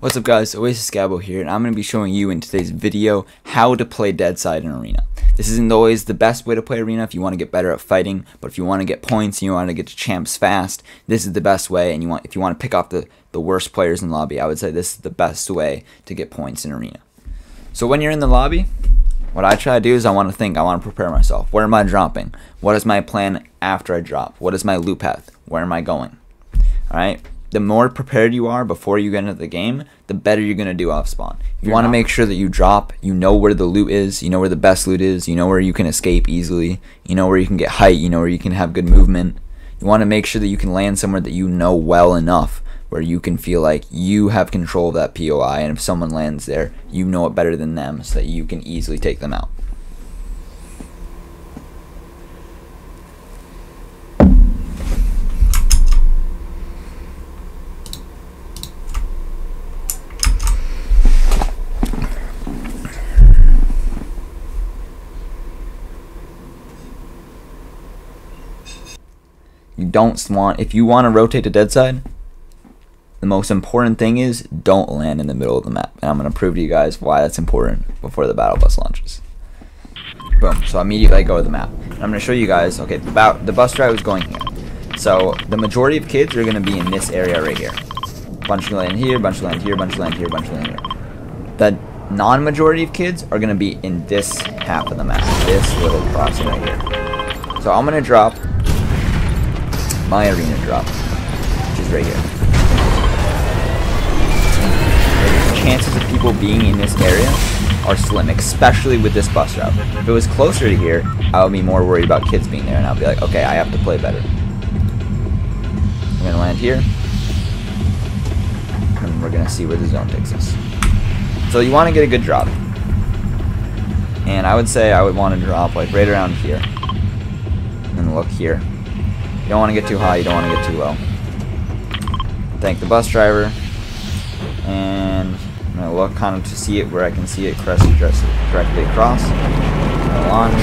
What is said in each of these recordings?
What's up guys, Oasis Gabo here, and I'm going to be showing you in today's video how to play Deadside in Arena. This isn't always the best way to play Arena if you want to get better at fighting, but if you want to get points and you want to get to champs fast, this is the best way, and you want if you want to pick off the, the worst players in the lobby, I would say this is the best way to get points in Arena. So when you're in the lobby, what I try to do is I want to think, I want to prepare myself. Where am I dropping? What is my plan after I drop? What is my loop path? Where am I going? Alright, the more prepared you are before you get into the game, the better you're going to do off spawn. You want to make sure that you drop, you know where the loot is, you know where the best loot is, you know where you can escape easily, you know where you can get height, you know where you can have good movement. You want to make sure that you can land somewhere that you know well enough where you can feel like you have control of that POI and if someone lands there, you know it better than them so that you can easily take them out. You don't want, if you want to rotate to dead side, the most important thing is don't land in the middle of the map. And I'm going to prove to you guys why that's important before the battle bus launches. Boom. So immediately I go to the map. And I'm going to show you guys, okay, the, the bus drive is going here. So the majority of kids are going to be in this area right here. Bunch of land here, bunch of land here, bunch of land here, bunch of land here. The non-majority of kids are going to be in this half of the map. This little crossing right here. So I'm going to drop my arena drop, which is right here. Chances of people being in this area are slim, especially with this bus route. If it was closer to here, I would be more worried about kids being there, and I'll be like, okay, I have to play better. I'm gonna land here, and we're gonna see where the zone takes us. So you want to get a good drop, and I would say I would want to drop like right around here, and look here. You don't want to get too high, you don't want to get too low. Thank the bus driver. And I'm going to look kind of to see it where I can see it crest directly across. Launch.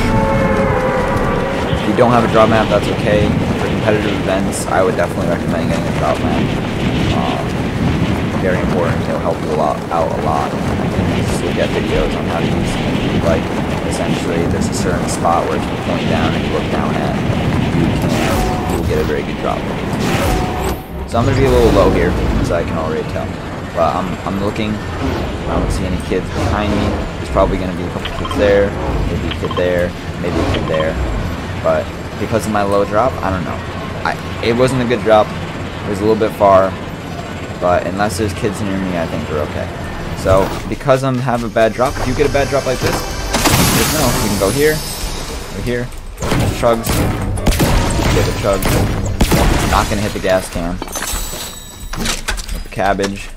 If you don't have a drop map, that's okay. For competitive events, I would definitely recommend getting a drop map. Um, very important. It'll help you a lot, out a lot. Just look at videos on how to use it. Like, essentially, there's a certain spot where if you point down and you look down at, you can get a very good drop. So I'm going to be a little low here, as I can already tell. But I'm, I'm looking, I don't see any kids behind me. There's probably going to be a couple kids there, maybe a kid there, maybe a kid there. But because of my low drop, I don't know. I, it wasn't a good drop. It was a little bit far. But unless there's kids near me, I think we're okay. So because I'm have a bad drop, if you get a bad drop like this, just know you can go here, or here, chugs, get a chug. Not gonna hit the gas can. With the cabbage.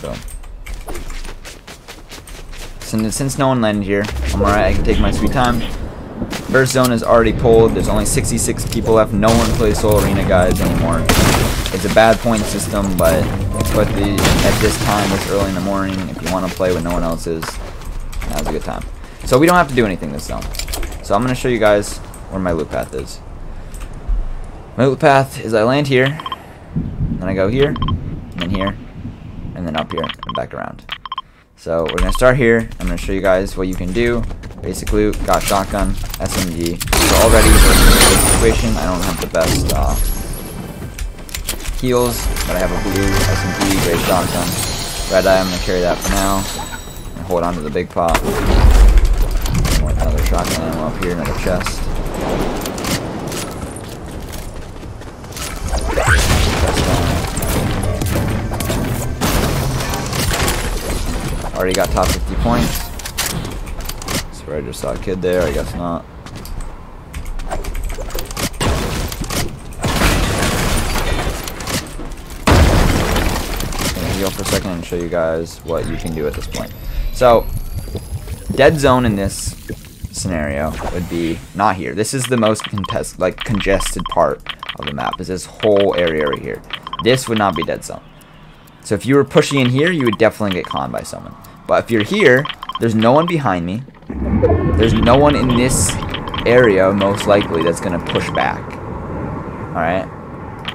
So. Since, since no one landed here, I'm alright, I can take my sweet time. First zone is already pulled. There's only 66 people left. No one plays Soul Arena guys anymore. It's a bad point system, but but the, at this time, it's early in the morning. If you want to play when no one else is, now's a good time. So we don't have to do anything this zone. So I'm going to show you guys where my loop path is. My loop path is I land here, then I go here, and then here, and then up here, and back around. So we're going to start here. I'm going to show you guys what you can do. Basic loot, got shotgun, SMG. So already in this situation, I don't have the best uh, heals, but I have a blue SMG, great shotgun. Red eye, I'm going to carry that for now. And hold on to the big pop. Shotgun ammo up here, another chest. Already got top 50 points. Swear I just saw a kid there, I guess not. Heal for a second and show you guys what you can do at this point. So, dead zone in this scenario would be not here. This is the most contest like congested part of the map. Is this whole area right here. This would not be dead zone. So if you were pushing in here, you would definitely get conned by someone. But if you're here, there's no one behind me. There's no one in this area, most likely, that's going to push back. Alright?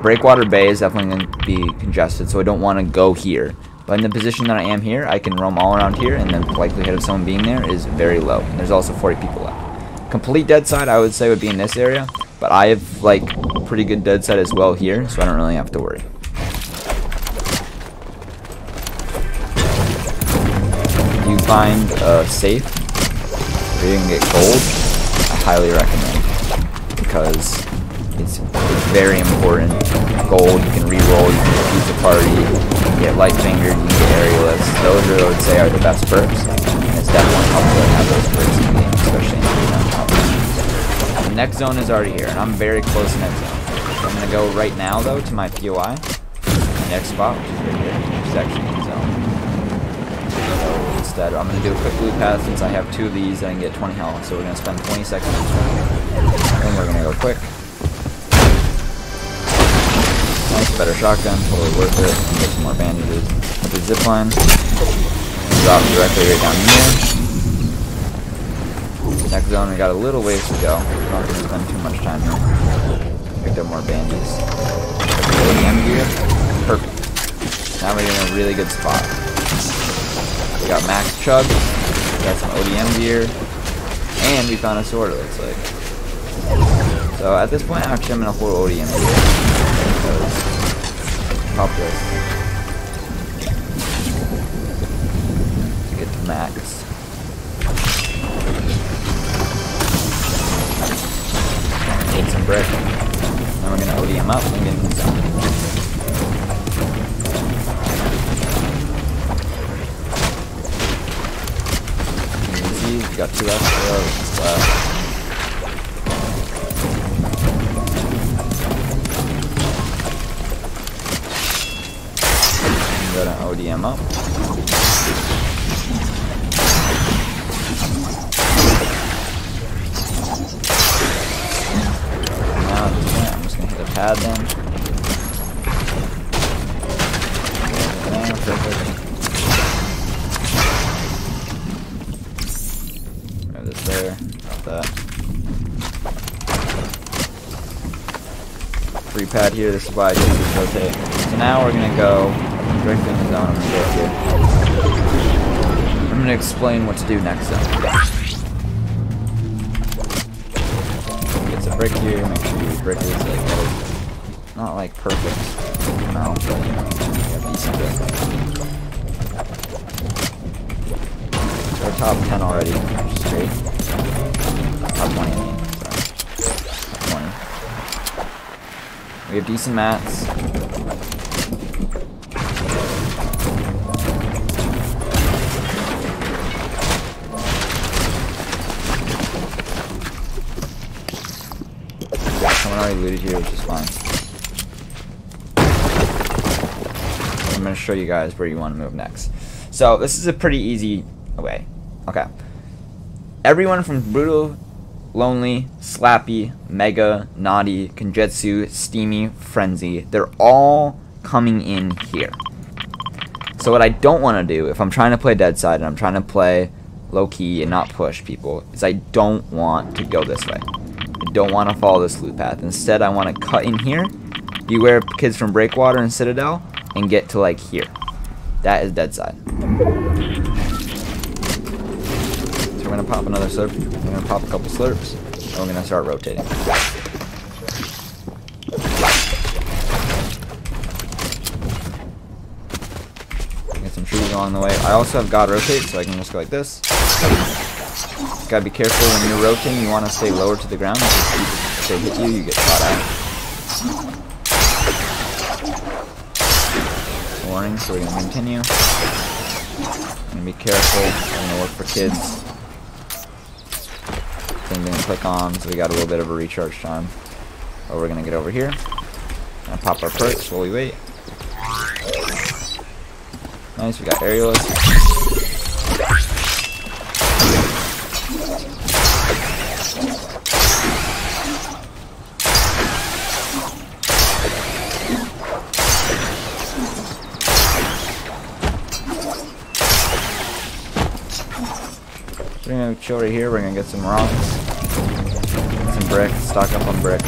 Breakwater Bay is definitely going to be congested, so I don't want to go here. But in the position that I am here, I can roam all around here, and the likelihood of someone being there is very low. And there's also 40 people left. Complete dead side, I would say, would be in this area, but I have, like, pretty good dead side as well here, so I don't really have to worry. If you find a safe where you can get gold, I highly recommend, because it's very important. Gold, you can re-roll, you can defuse the party, you can get light fingered, you can get aerialist. Those are, I would say, are the best perks. And it's definitely helpful to have those perks in the game, especially in the next zone is already here, and I'm very close to next zone. So I'm gonna go right now though to my POI. Next spot, which is right here, which is actually in the zone. So instead, I'm gonna do a quick blue path since I have two of these and I can get 20 health. So we're gonna spend 20 seconds. and we're gonna go quick. Nice, better shotgun, totally worth it. Get some more bandages. The zip line. Drop directly right down here. Next zone, we got a little ways to go. We're not gonna spend too much time here. Picked up more bandages. ODM gear. Perfect. Now we're in a really good spot. We got max chug. We got some ODM gear. And we found a sword, it looks like. So at this point, actually, I'm gonna hold ODM gear pop this. To get to max. Need some brick. Then we're gonna ODM up and get. Easy, got two left, up. Now I'm just gonna hit a pad then. This there, that. Free pad here, this is why I just rotate. So now we're gonna go I'm gonna explain what to do next zone. Get some brick here, make sure your brick is like not like perfect amount, but you know, decent brick. We're top 10 already, which is great. Top 20 I mean, sorry. Top 20. We have decent mats. Here, which is fine. I'm going to show you guys where you want to move next. So, this is a pretty easy way. Okay. Everyone from Brutal, Lonely, Slappy, Mega, Knotty, Kenjutsu, Steamy, Frenzy, they're all coming in here. So what I don't want to do, if I'm trying to play Dead Side and I'm trying to play low-key and not push people, is I don't want to go this way don't want to follow this loop path. Instead, I want to cut in here, beware kids from Breakwater and Citadel, and get to like here. That is dead side. So we're going to pop another slurp. We're going to pop a couple slurps, and we're going to start rotating. Get some trees along the way. I also have God Rotate, so I can just go like this. Gotta be careful when you're rotating, you want to stay lower to the ground. If they hit you, you get shot at. Warning, so we're gonna continue. Gonna be careful, we're gonna look for kids. Thing gonna click on, so we got a little bit of a recharge time. Oh, we're gonna get over here. Gonna pop our perks while we wait. Nice, we got aerialist. Chill right here. We're gonna get some rocks, get some bricks, stock up on brick.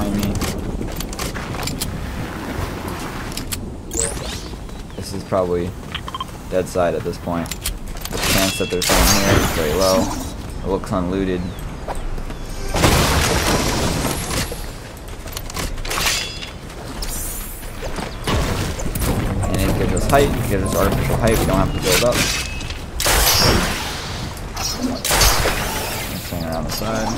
Behind me. This is probably dead side at this point. The chance that there's someone here is very low. It looks unlooted. And it gives us height, it gives us artificial height, we don't have to build up. Swing around the side.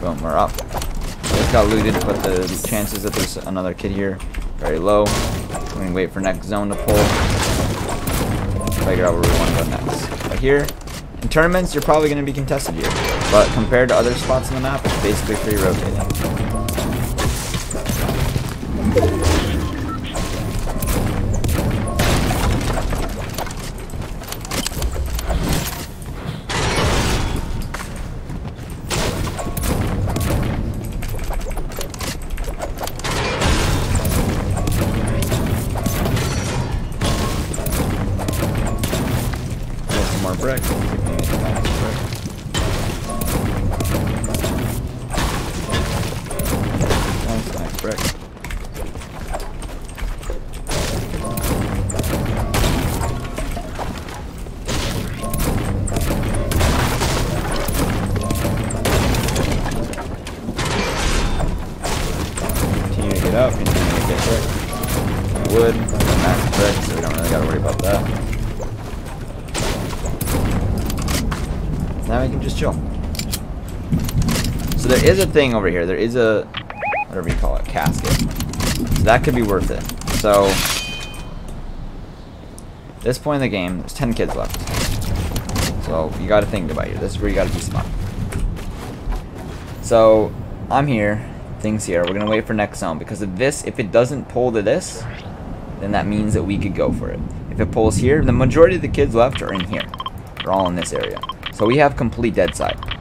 Boom, we're up. Just got looted, but the chances that there's another kid here very low. We can wait for next zone to pull. Figure out where we want to go next. But here, in tournaments, you're probably going to be contested here. But compared to other spots on the map, it's basically free rotating. There is a thing over here. There is a, whatever you call it, casket. So that could be worth it. So, this point in the game, there's 10 kids left. So, you got a thing to think about it. This is where you gotta be smart. So, I'm here. Things here. We're gonna wait for next zone. Because if this, if it doesn't pull to this, then that means that we could go for it. If it pulls here, the majority of the kids left are in here. They're all in this area. So we have complete dead side.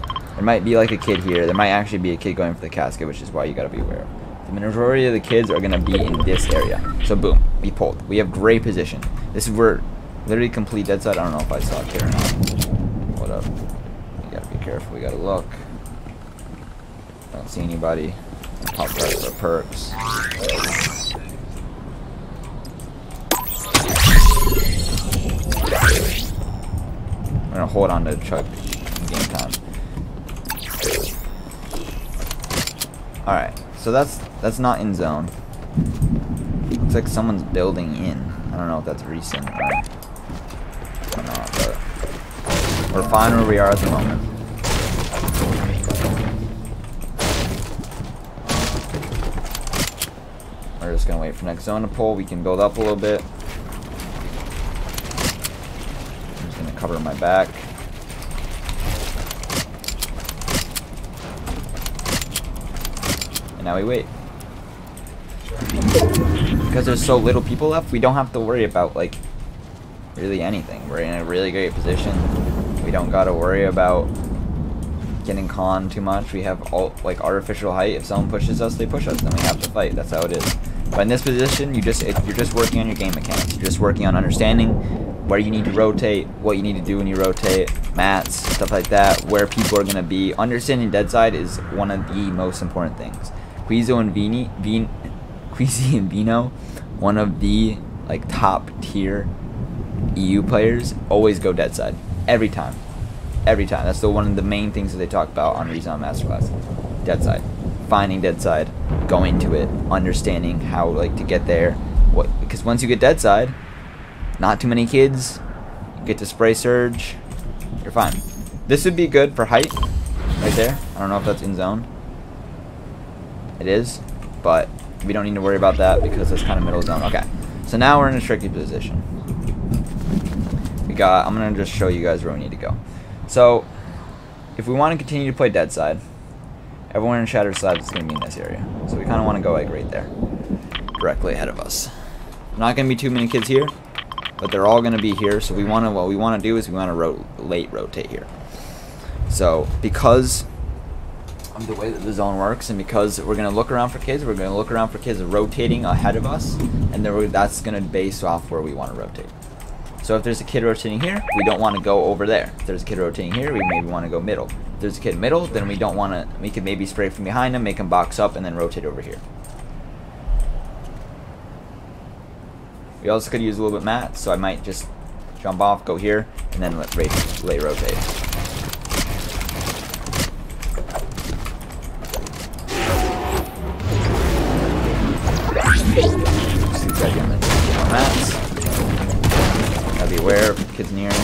There might be like a kid here. There might actually be a kid going for the casket, which is why you gotta be aware. The majority of the kids are gonna be in this area. So boom, we pulled. We have great position. This is where literally complete dead side. I don't know if I saw a kid or not. What up? You gotta be careful. We gotta look. I don't see anybody. Pop cards or perks. We're gonna hold on to Chuck Alright, so that's that's not in zone. Looks like someone's building in. I don't know if that's recent or, or not, but we're fine where we are at the moment. We're just gonna wait for next zone to pull. We can build up a little bit. I'm just gonna cover my back. And now we wait. Because there's so little people left, we don't have to worry about, like, really anything. We're in a really great position. We don't gotta worry about getting conned too much. We have, all like, artificial height. If someone pushes us, they push us. Then we have to fight. That's how it is. But in this position, you just you're just working on your game mechanics. You're just working on understanding where you need to rotate, what you need to do when you rotate, mats, stuff like that, where people are gonna be. Understanding dead side is one of the most important things. Quizo and Vini, Vin, Queasy and Vino, one of the like top tier EU players, always go dead side every time, every time. That's the one of the main things that they talk about on Rezon Masterclass. Dead side, finding dead side, going to it, understanding how like to get there. What because once you get dead side, not too many kids, you get to spray surge, you're fine. This would be good for height, right there. I don't know if that's in zone. It is, but we don't need to worry about that because it's kind of middle zone. Okay, so now we're in a tricky position. We got, I'm going to just show you guys where we need to go. So, if we want to continue to play dead side, everyone in shatter side is going to be in this area. So we kind of want to go like right there, directly ahead of us. Not going to be too many kids here, but they're all going to be here. So we want to, what we want to do is we want to ro late rotate here. So because the way that the zone works, and because we're gonna look around for kids, we're gonna look around for kids rotating ahead of us, and then that's gonna base off where we want to rotate. So if there's a kid rotating here, we don't want to go over there. If there's a kid rotating here, we maybe want to go middle. If there's a kid middle, then we don't want to, we can maybe spray from behind him, make him box up, and then rotate over here. We also could use a little bit mat, so I might just jump off, go here, and then let lay rotate. Kids near you.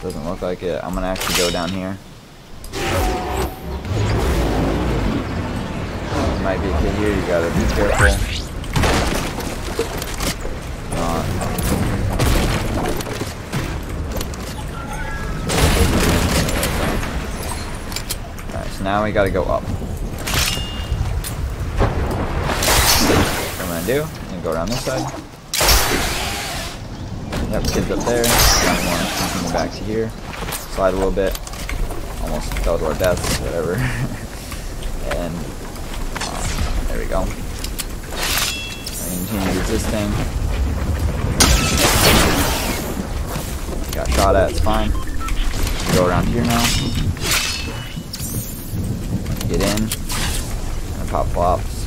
Doesn't look like it. I'm gonna actually go down here. Might be a kid here, you gotta be careful. Now we gotta go up. What I'm gonna do, I'm gonna go around this side. Yep, kids up there. More continue back to here. Slide a little bit. Almost fell to our deaths, whatever. and um, there we go. Continue resisting. Got shot at, it's fine. Go around here now get in. And pop flops.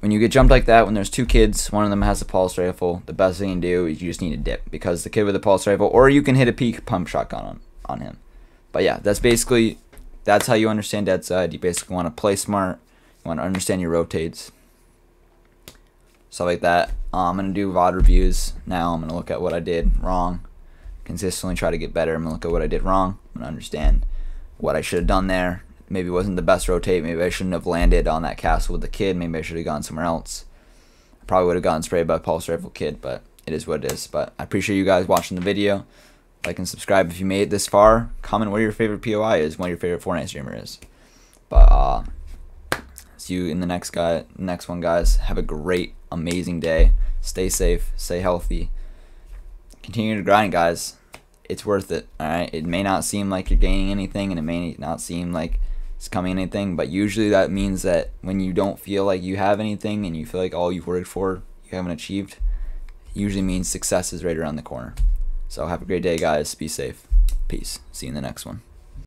When you get jumped like that, when there's two kids, one of them has a pulse rifle, the best thing to do is you just need to dip because the kid with the pulse rifle, or you can hit a peak pump shotgun on, on him. But yeah, that's basically, that's how you understand dead side. You basically want to play smart, you want to understand your rotates, stuff like that. Uh, I'm going to do VOD reviews now. I'm going to look at what I did wrong consistently try to get better. Gonna look at what I did wrong. Gonna understand what I should have done there. Maybe it wasn't the best rotate. Maybe I shouldn't have landed on that castle with the kid. Maybe I should have gone somewhere else. I probably would have gotten sprayed by pulse rifle kid, but it is what it is. But I appreciate you guys watching the video. Like and subscribe if you made it this far. Comment what your favorite POI is, what your favorite Fortnite streamer is. But uh, see you in the next guy, next one, guys. Have a great, amazing day. Stay safe, stay healthy continue to grind, guys. It's worth it. All right. It may not seem like you're gaining anything, and it may not seem like it's coming anything, but usually that means that when you don't feel like you have anything and you feel like all you've worked for you haven't achieved, usually means success is right around the corner. So have a great day, guys. Be safe. Peace. See you in the next one.